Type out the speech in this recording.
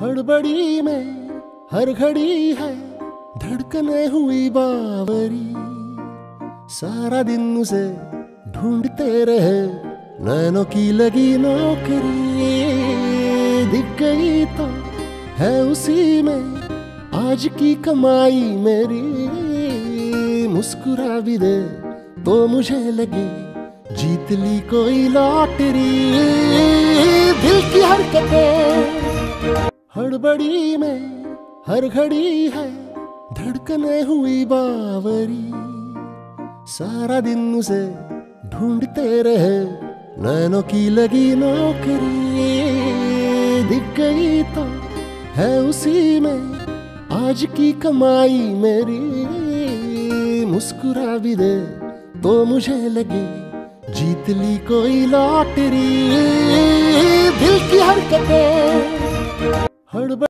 हड़बड़ी में हर घड़ी है, धड़कने हुई बावरी। सारा दिन उसे ढूंढते रहे, नैनों की लगी नौकरी। दिख गई तो है उसी में, आज की कमाई मेरी। मुस्कुरा भी दे तो मुझे लगे, जीत ली कोई लॉटरी। दिल की हरकतें हड़बड़ी में हर घड़ी है, धड़कने हुई बावरी। सारा दिन उसे ढूंढते रहे, नैनों की लगी नौकरी। दिख गई तो है उसी में, आज की कमाई मेरी। मुस्कुरा भी दे तो मुझे लगे जीत ली कोई लॉटरी। दिल की हरकतें हड़बड़